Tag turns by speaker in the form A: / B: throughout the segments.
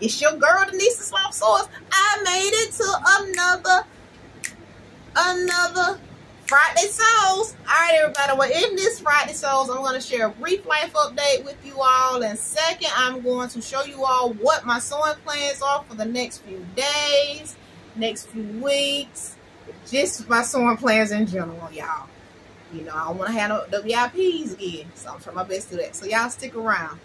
A: It's your girl, Denise the Sloth Sewist. I made it to another, another Friday Sews. All right, everybody. Well, in this Friday Sews, I'm going to share a brief life update with you all. And second, I'm going to show you all what my sewing plans are for the next few days, next few weeks, just my sewing plans in general, y'all. You know, I want to have the VIPs again, so I'm trying my best to do that. So y'all stick around.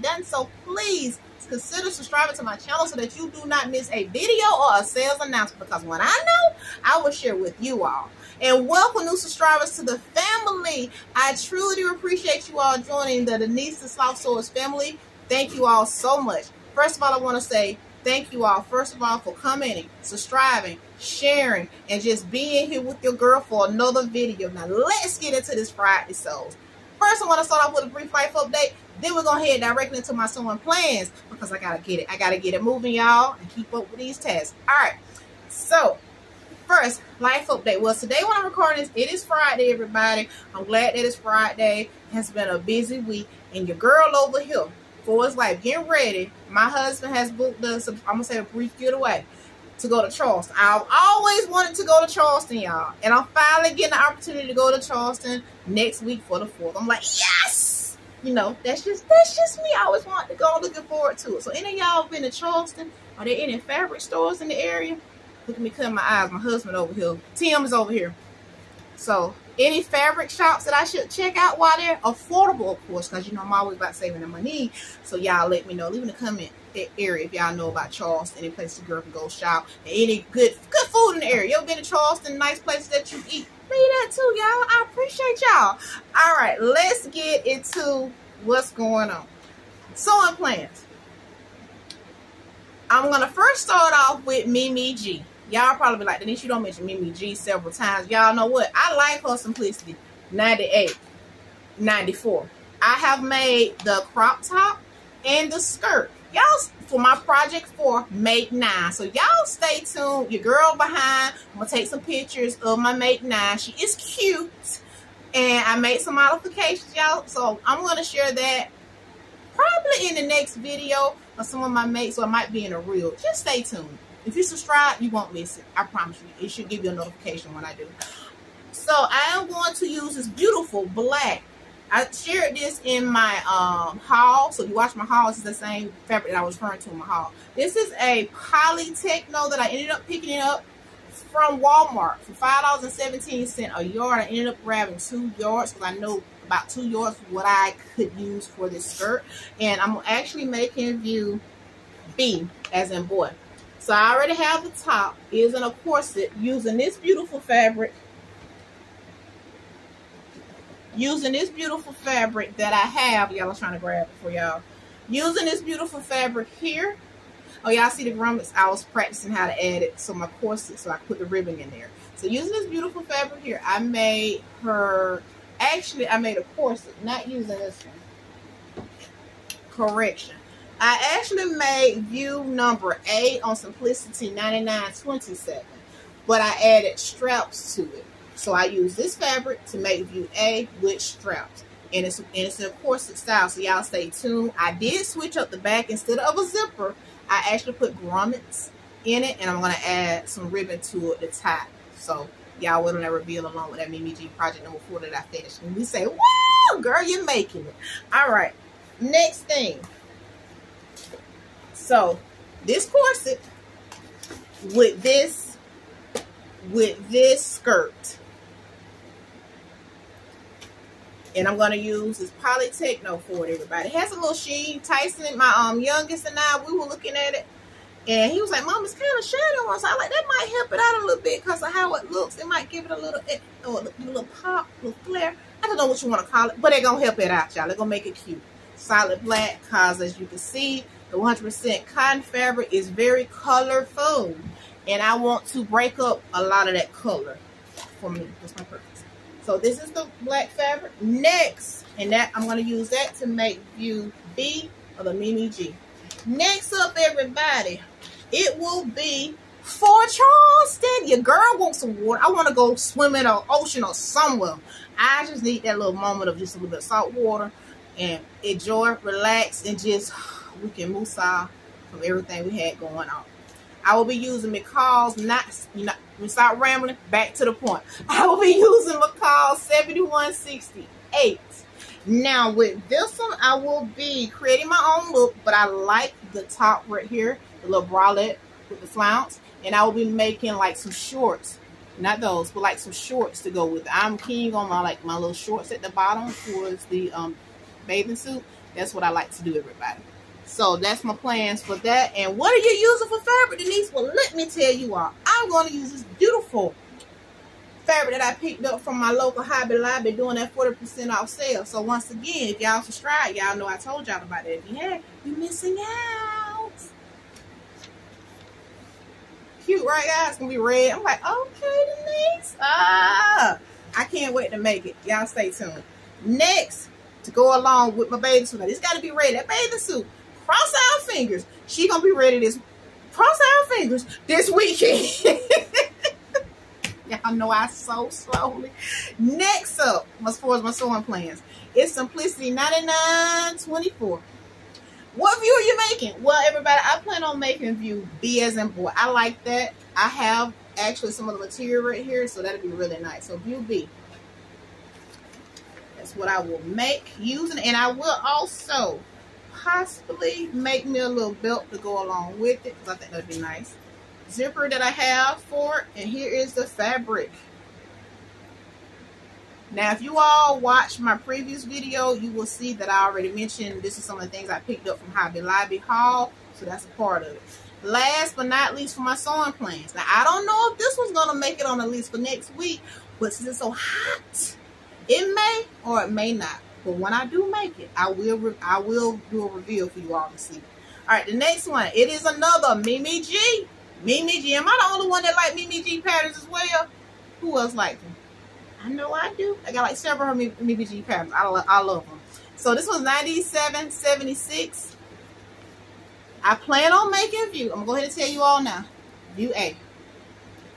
A: Done so. Please consider subscribing to my channel so that you do not miss a video or a sales announcement. Because when I know, I will share with you all. And welcome new subscribers to the family. I truly do appreciate you all joining the Denise the Sloth Sewist family. Thank you all so much. First of all, I want to say thank you all, first of all, for commenting, subscribing, sharing, and just being here with your girl for another video. Now, let's get into this Friday Sews. First, I want to start off with a brief life update. Then we're to head directly into my sewing plans because I got to get it. I got to get it moving, y'all, and keep up with these tasks. All right. So, first, life update. Well, today when I'm recording this, it is Friday, everybody. I'm glad that it's Friday. It has been a busy week. And your girl over here, for his life, getting ready. My husband has booked us, I'm to say a brief getaway to go to Charleston. I've always wanted to go to Charleston, y'all. And I'm finally getting the opportunity to go to Charleston next week for the 4th. I'm like, yes! You know, that's just that's just me. I always want to go. Looking forward to it. So any of y'all been to Charleston? Are there any fabric stores in the area? Look at me cutting my eyes. My husband over here. Tim is over here. So any fabric shops that I should check out while they're affordable, of course, because you know I'm always about saving the money. So y'all let me know. Leave in the comment area if y'all know about Charleston, any place the girl can go shop, and any good good food in the area. You ever been to Charleston? Nice places that you eat. Leave that too, y'all. I appreciate y'all. All right, let's get into what's going on. Sewing plans. I'm gonna first start off with Mimi G. Y'all probably like, Denise, you don't mention Mimi G several times. Y'all know what? I like her simplicity. 98, 94. I have made the crop top and the skirt. Y'all, for my project for make nine. So y'all stay tuned. Your girl behind. I'm going to take some pictures of my make nine. She is cute. And I made some modifications, y'all. So I'm going to share that probably in the next video of some of my mates. So it might be in a reel. Just stay tuned. If you subscribe, you won't miss it. I promise you. It should give you a notification when I do. So I am going to use this beautiful black. I shared this in my um, haul. So you watch my haul. It's the same fabric that I was referring to in my haul. This is a Polytechno that I ended up picking it up from Walmart for $5.17 a yard. I ended up grabbing two yards because I know about two yards what I could use for this skirt. And I'm actually making view B as in boy. So I already have the top. is in a corset using this beautiful fabric. Using this beautiful fabric that I have. Y'all are trying to grab it for y'all. Using this beautiful fabric here. Oh, y'all see the grommets? I was practicing how to add it so my corset, so I put the ribbon in there. So using this beautiful fabric here, I made her, actually I made a corset, not using this one. Correction. I actually made view number 8 on Simplicity 9927, but I added straps to it. So I use this fabric to make view A with straps. And it's, and it's in a corset style, so y'all stay tuned. I did switch up the back. Instead of a zipper, I actually put grommets in it, and I'm going to add some ribbon to it to tie. So y'all on that reveal along with that Mimi G project number 4 that I finished. And we say, wow, girl, you're making it. All right, next thing. So this corset with this with this skirt. And I'm gonna use this Polytechno for it, everybody. It has a little sheen. Tyson, my um youngest and I, we were looking at it. And he was like, Mom, it's kind of shiny on. So I like, that might help it out a little bit because of how it looks. It might give it a little, it, oh, a little pop, a little flare. I don't know what you want to call it, but they're going to help it out, y'all. They're going to make it cute. Solid black because, as you can see, the 100% cotton fabric is very colorful. And I want to break up a lot of that color for me. That's my purpose. So this is the black fabric. Next, and that I'm going to use that to make view B of the Mimi G. Next up, everybody, it will be for Charleston. Your girl wants some water. I want to go swim in an ocean or somewhere. I just need that little moment of just a little bit of salt water and enjoy, relax, and just we can move off from everything we had going on. I will be using McCall's not you know we start rambling back to the point. I will be using McCall 7168. Now with this one, I will be creating my own look, but I like the top right here, the little bralette with the flounce. And I will be making like some shorts, not those, but like some shorts to go with. I'm keen on my like my little shorts at the bottom towards the um, bathing suit. That's what I like to do, everybody. So that's my plans for that. And what are you using for fabric, Denise? Well, let me tell you all. I'm going to use this beautiful fabric that I picked up from my local Hobby Lobby doing that 40% off sale. So once again, if y'all subscribe, y'all know I told y'all about that. Have, you're missing out. Cute, right, guys? It's going to be red. I'm like, okay, Denise. Ah, I can't wait to make it. Y'all stay tuned. Next, to go along with my bathing suit. Now, this got to be ready. That bathing suit. Cross our fingers. She going to be ready this. Cross our fingers this weekend. Y'all know I sew slowly. Next up, as far as my sewing plans, it's Simplicity 9924. What view are you making? Well, everybody, I plan on making view B as in boy. I like that. I have actually some of the material right here, so that'll be really nice. So view B. That's what I will make using, and I will also possibly make me a little belt to go along with it, because I think that'd be nice zipper that I have for it. And here is the fabric. Now, if you all watch my previous video, you will see that I already mentioned this is some of the things I picked up from Hobby Lobby haul. So that's a part of it. Last but not least for my sewing plans. Now, I don't know if this one's going to make it on the list for next week. But since it's so hot, it may or it may not. But when I do make it, I will I will do a reveal for you all to see. All right, the next one. It is another Mimi G. Mimi G. Am I the only one that like Mimi G patterns as well? Who else like them? I know I do. I got like several of Mimi G patterns. I, lo I love them. So this was 97.76. I plan on making a view. I'm going to go ahead and tell you all now. View A.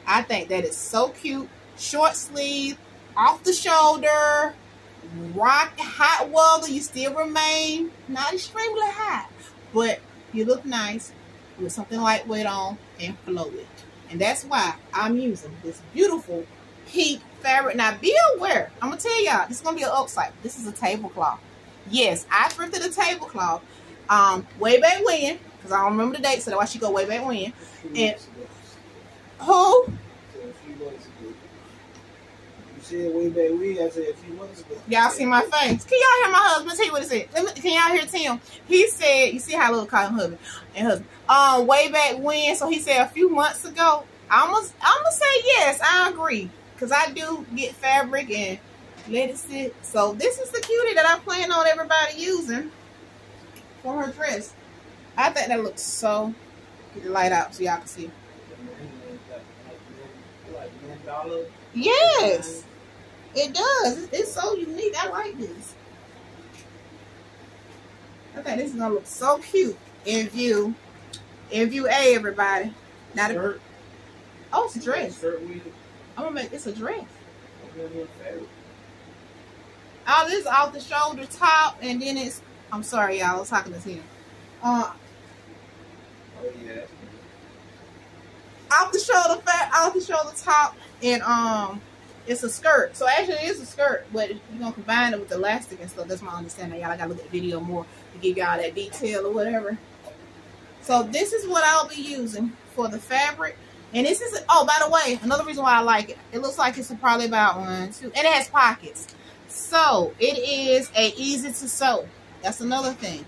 A: I think that is so cute. Short sleeve, off the shoulder, rock, hot weather. You still remain not extremely hot, but you look nice with something lightweight on and flow it. And that's why I'm using this beautiful pink fabric. Now be aware, I'm gonna tell y'all, this is gonna be an upside. This is a tablecloth. Yes, I thrifted a tablecloth um way back when, because I don't remember the date, so that's why she go way back when. And who?
B: Said way back when. I said a few months ago.
A: Y'all see my face. Can y'all hear my husband? Tell you what he said. Me, can y'all hear Tim? He said, you see how little call him husband and husband. Um, way back when. So he said a few months ago. I'm gonna, I'm gonna say yes. I agree because I do get fabric and let it sit. So this is the cutie that I plan on everybody using for her dress. I think that looks so. Get the light out so y'all can see. Yes. It does. It's so unique. I like this. I think this is gonna look so cute in view. In view A, everybody. Not a Oh, it's a dress. I'm gonna make this a dress. Oh, this is off the shoulder top, and then it's. I'm sorry, y'all. I was talking to him. Uh,
B: oh yeah.
A: Off the shoulder fat, off the shoulder top, and um, it's a skirt. So actually it's a skirt, but you're gonna combine it with elastic and stuff. That's my understanding. Y'all I gotta look at the video more to give y'all that detail or whatever. So this is what I'll be using for the fabric. And this is, oh, by the way, another reason why I like it. It looks like it's probably about one, two, and it has pockets. So it is a easy to sew. That's another thing.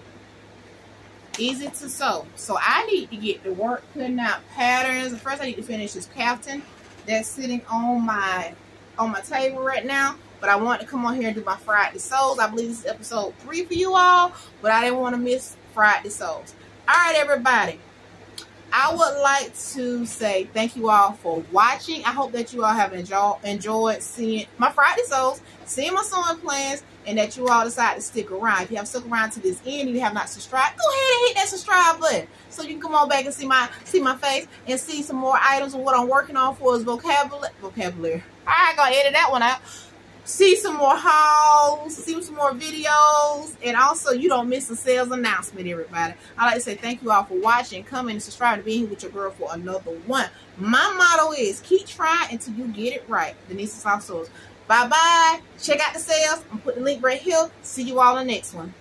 A: Easy to sew. So I need to get to work putting out patterns. First I need to finish this captain that's sitting on my on my table right now. But I want to come on here and do my Friday Sews. I believe this is episode three for you all. But I didn't want to miss Friday Sews. All right, everybody. I would like to say thank you all for watching. I hope that you all have enjoy, enjoyed seeing my Friday Sews, seeing my sewing plans, and that you all decide to stick around. If you have stuck around to this end and you have not subscribed, go ahead and hit that subscribe button so you can come on back and see my see my face and see some more items of what I'm working on for his vocabulary. Vocabulary. I ain't gonna edit that one out see some more hauls, see some more videos, and also you don't miss a sales announcement, everybody. i like to say thank you all for watching, coming and subscribing to being here with your girl for another one. My motto is keep trying until you get it right. Denise Sloth Sewist. Bye-bye. Check out the sales. I'm putting the link right here. See you all in the next one.